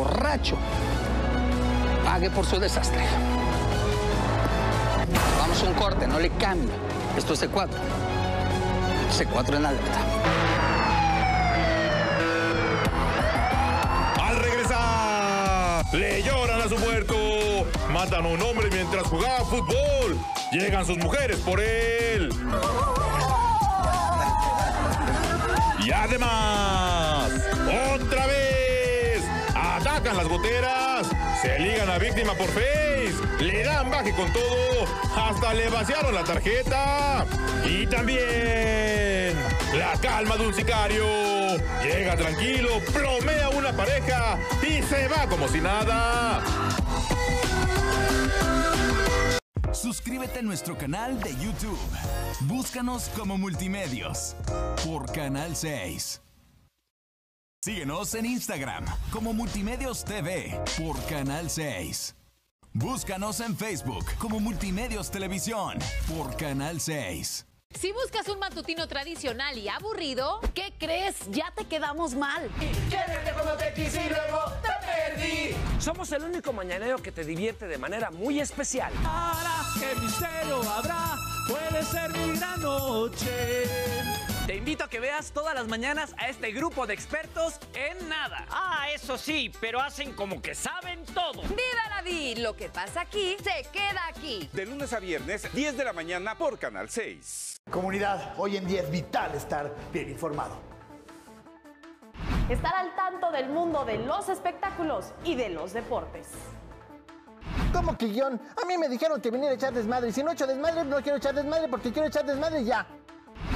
borracho pague por su desastre. Vamos a un corte, no le cambie. Esto es C4. C4 en alerta. Al regresar, le lloran a su muerto. Matan a un hombre mientras jugaba fútbol. Llegan sus mujeres por él. Y además, otra vez, atacan las goteras, se ligan a víctima por Face, le dan baje con todo, hasta le vaciaron la tarjeta. Y también, la calma de un sicario. Llega tranquilo, plomea una pareja y se va como si nada. Suscríbete a nuestro canal de YouTube. Búscanos como Multimedios por Canal 6. Síguenos en Instagram como Multimedios TV por Canal 6. Búscanos en Facebook como Multimedios Televisión por Canal 6. Si buscas un matutino tradicional y aburrido, ¿qué crees? Ya te quedamos mal. Somos el único mañanero que te divierte de manera muy especial. Para qué misterio habrá, puede ser mi gran noche. Te invito a que veas todas las mañanas a este grupo de expertos en nada. Ah, eso sí, pero hacen como que saben todo. ¡Viva la vi! Lo que pasa aquí, se queda aquí. De lunes a viernes, 10 de la mañana por Canal 6. Comunidad, hoy en día es vital estar bien informado. Estar al tanto del mundo de los espectáculos y de los deportes. ¿Cómo que guion? A mí me dijeron que venir a echar desmadre. Y si no echo desmadre, no quiero echar desmadre porque quiero echar desmadre ya.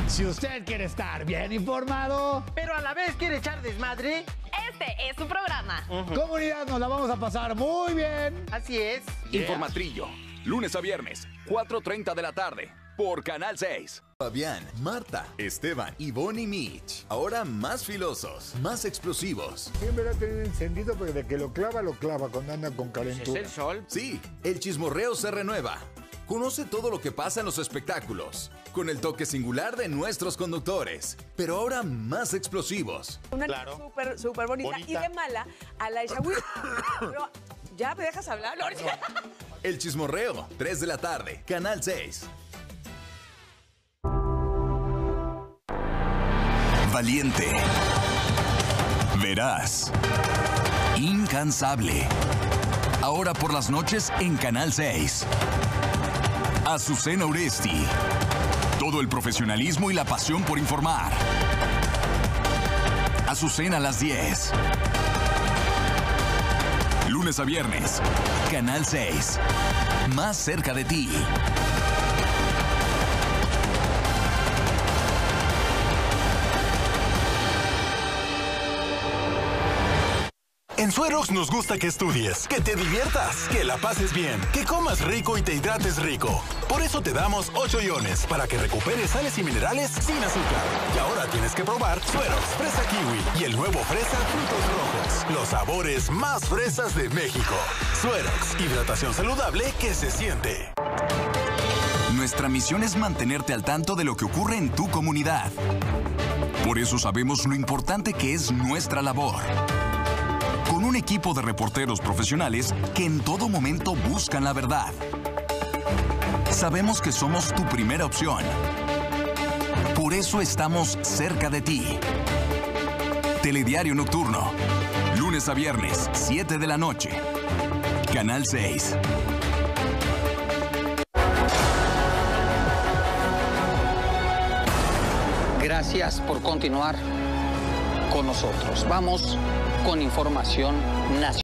Si usted quiere estar bien informado, Pero a la vez quiere echar desmadre. Este es su programa. comunidad, nos la vamos a pasar muy bien. Así es. Informatrillo. Lunes a viernes, 4.30 de la tarde por Canal 6. Fabián, Marta, Esteban, Ivonne y Mitch. Ahora más filosos, más explosivos. Siempre la ha tenido encendido porque de que lo clava, lo clava cuando anda con calentura. sol? Sí, el chismorreo se renueva. Conoce todo lo que pasa en los espectáculos, con el toque singular de nuestros conductores, pero ahora más explosivos. Una niña súper, súper bonita, y de mala a la Isha Pero, ¿Ya me dejas hablar? No, El chismorreo, 3 de la tarde, Canal 6. Valiente. Verás. Incansable. Ahora por las noches en Canal 6. Azucena Uresti. Todo el profesionalismo y la pasión por informar. Azucena a las 10. Lunes a viernes. Canal 6. Más cerca de ti. En Suerox nos gusta que estudies, que te diviertas, que la pases bien, que comas rico y te hidrates rico. Por eso te damos 8 iones para que recuperes sales y minerales sin azúcar. Y ahora tienes que probar Suerox Fresa Kiwi y el nuevo Fresa Frutos Rojos. Los sabores más fresas de México. Suerox, hidratación saludable que se siente. Nuestra misión es mantenerte al tanto de lo que ocurre en tu comunidad. Por eso sabemos lo importante que es nuestra labor. Equipo de reporteros profesionales que en todo momento buscan la verdad. Sabemos que somos tu primera opción. Por eso estamos cerca de ti. Telediario Nocturno. Lunes a viernes, 7 de la noche. Canal 6. Gracias por continuar con nosotros. Vamos con información nacional.